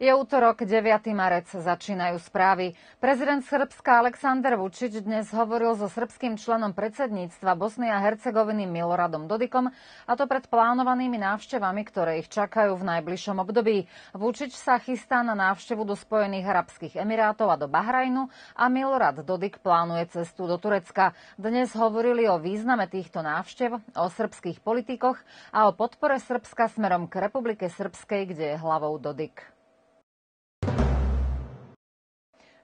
Je útorok, 9. marec, začínajú správy. Prezident Srbska Aleksandar Vučić dnes hovoril so srbským členom predsedníctva Bosny a Hercegoviny Miloradom Dodikom, a to pred plánovanými návštevami, ktoré ich čakajú v najbližšom období. Vučić sa chystá na návštevu do Spojených Arabských Emirátov a do Bahrajnu a Milorad Dodik plánuje cestu do Turecka. Dnes hovorili o význame týchto návštev, o srbských politikoch a o podpore Srbska smerom k Republike Srbskej, kde je hlavou Dodik.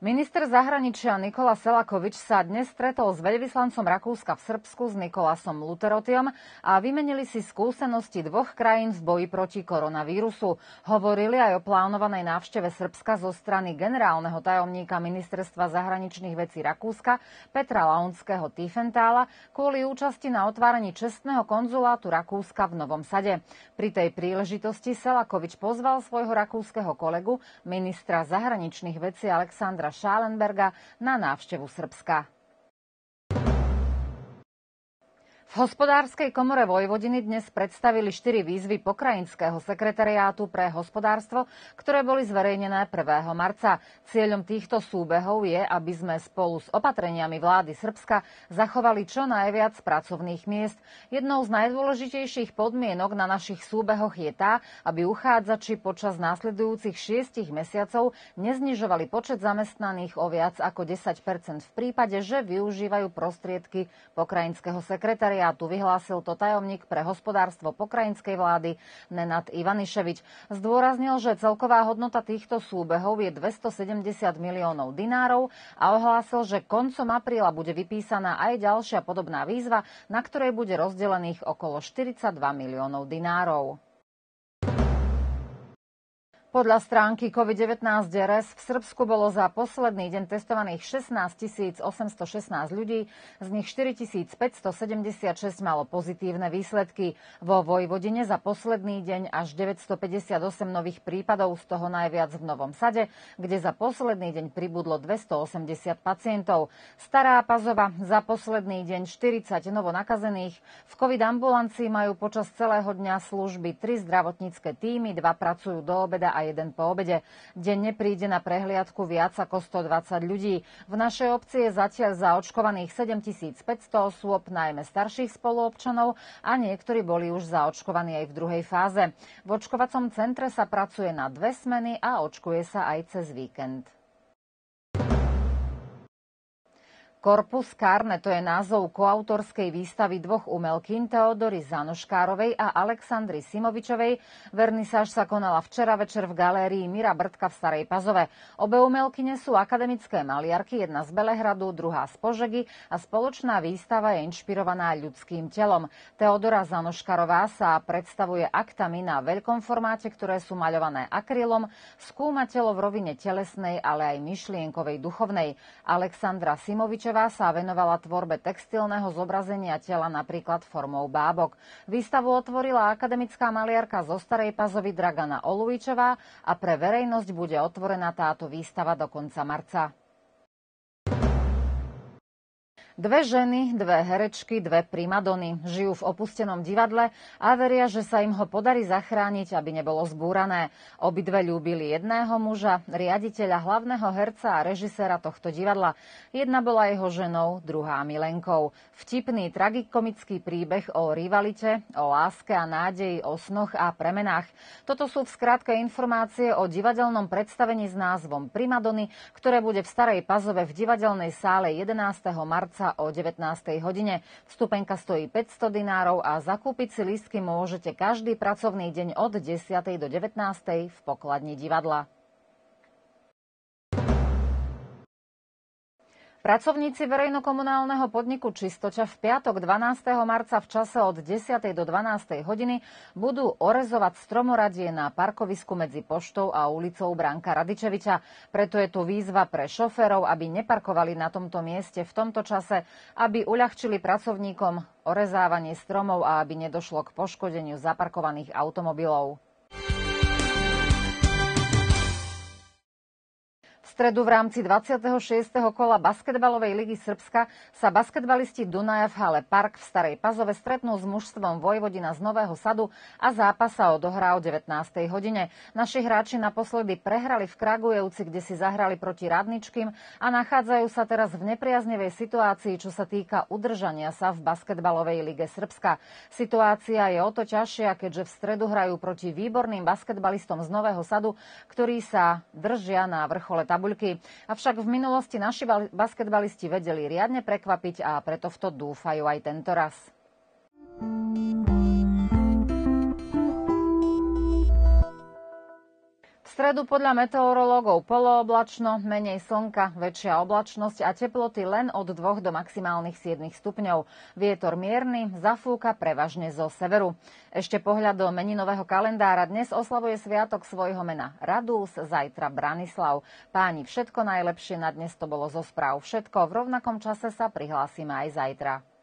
Minister zahraničia Nikola Selakovič sa dnes stretol s veľvyslancom Rakúska v Srbsku s Nikolasom Luterotiom a vymenili si skúsenosti dvoch krajín v boji proti koronavírusu. Hovorili aj o plánovanej návšteve Srbska zo strany generálneho tajomníka Ministerstva zahraničných vecí Rakúska Petra Launského Tiefentála kvôli účasti na otváraní čestného konzulátu Rakúska v Novom Sade. Pri tej príležitosti Selakovič pozval svojho rakúskeho kolegu, ministra zahraničných vecí Alexandra Petra Schallenberga na návštevu Srbska. V hospodárskej komore Vojvodiny dnes predstavili štyri výzvy pokrajinského sekretariátu pre hospodárstvo, ktoré boli zverejnené 1. marca. Cieľom týchto súbehov je, aby sme spolu s opatreniami vlády Srbska zachovali čo najviac pracovných miest. Jednou z najdôležitejších podmienok na našich súbehoch je tá, aby uchádzači počas následujúcich šiestich mesiacov neznižovali počet zamestnaných o viac ako 10% v prípade, že využívajú prostriedky pokrajinského sekretariátu sekretariátu. Vyhlásil to tajomník pre hospodárstvo pokrajinskej vlády Nenad Ivaniševič. Zdôraznil, že celková hodnota týchto súbehov je 270 miliónov dinárov a ohlásil, že koncom apríla bude vypísaná aj ďalšia podobná výzva, na ktorej bude rozdelených okolo 42 miliónov dinárov. Podľa stránky COVID-19 DRS v Srbsku bolo za posledný deň testovaných 16 816 ľudí, z nich 4 576 malo pozitívne výsledky. Vo Vojvodine za posledný deň až 958 nových prípadov, z toho najviac v Novom Sade, kde za posledný deň pribudlo 280 pacientov. Stará Pazova za posledný deň 40 novo nakazených. V COVID ambulancii majú počas celého dňa služby 3 zdravotnícke týmy, dva pracujú do obeda a jeden po obede. Denne príde na prehliadku viac ako 120 ľudí. V našej obci je zatiaľ zaočkovaných 7500 osôb, najmä starších spoluobčanov a niektorí boli už zaočkovaní aj v druhej fáze. V očkovacom centre sa pracuje na dve smeny a očkuje sa aj cez víkend. Korpus Carne to je názov koautorskej výstavy dvoch umelkín Teodory Zanoškárovej a Aleksandry Simovičovej. Vernisáž sa konala včera večer v galérii Mira Brtka v Starej Pazove. Obe umelkyne sú akademické maliarky, jedna z Belehradu, druhá z Požegy a spoločná výstava je inšpirovaná ľudským telom. Teodora Zanoškarová sa predstavuje aktami na veľkom formáte, ktoré sú maľované akrylom, skúma telo v rovine telesnej, ale aj myšlienkovej, duchovnej. Alexandra Simovičová Kováčová sa venovala tvorbe textilného zobrazenia tela napríklad formou bábok. Výstavu otvorila akademická maliarka zo Starej Pazovy Dragana Olujičová a pre verejnosť bude otvorená táto výstava do konca marca. Dve ženy, dve herečky, dve primadony žijú v opustenom divadle a veria, že sa im ho podarí zachrániť, aby nebolo zbúrané. Obidve ľúbili jedného muža, riaditeľa, hlavného herca a režiséra tohto divadla. Jedna bola jeho ženou, druhá milenkou. Vtipný, tragikomický príbeh o rivalite, o láske a nádeji, o snoch a premenách. Toto sú v skratke informácie o divadelnom predstavení s názvom Primadony, ktoré bude v Starej Pazove v divadelnej sále 11. marca sa o 19. hodine. Vstupenka stojí 500 dinárov a zakúpiť si lístky môžete každý pracovný deň od 10. do 19. v pokladni divadla. Pracovníci verejnokomunálneho podniku Čistoča v piatok 12. marca v čase od 10. do 12. hodiny budú orezovať stromoradie na parkovisku medzi poštou a ulicou Branka Radičeviča. Preto je tu výzva pre šoférov, aby neparkovali na tomto mieste v tomto čase, aby uľahčili pracovníkom orezávanie stromov a aby nedošlo k poškodeniu zaparkovaných automobilov. Stredu v rámci 26. kola basketbalovej ligy Srbska sa basketbalisti Dunaja v hale Park v Starej Pazove stretnú s mužstvom Vojvodina z Nového Sadu a zápas sa odohrá o 19. hodine. Naši hráči naposledy prehrali v Kragujevci, kde si zahrali proti Radničkým a nachádzajú sa teraz v nepriaznevej situácii, čo sa týka udržania sa v basketbalovej lige Srbska. Situácia je o to ťažšia, keďže v stredu hrajú proti výborným basketbalistom z Nového Sadu, ktorí sa držia na vrchole tabuľky tabuľky. Avšak v minulosti naši basketbalisti vedeli riadne prekvapiť a preto v to dúfajú aj tento raz. V stredu podľa meteorológov polooblačno, menej slnka, väčšia oblačnosť a teploty len od 2 do maximálnych 7 stupňov. Vietor mierny, zafúka prevažne zo severu. Ešte pohľad do meninového kalendára. Dnes oslavuje sviatok svojho mena Radús, zajtra Branislav. Páni, všetko najlepšie na dnes to bolo zo správ. Všetko v rovnakom čase sa prihlásime aj zajtra.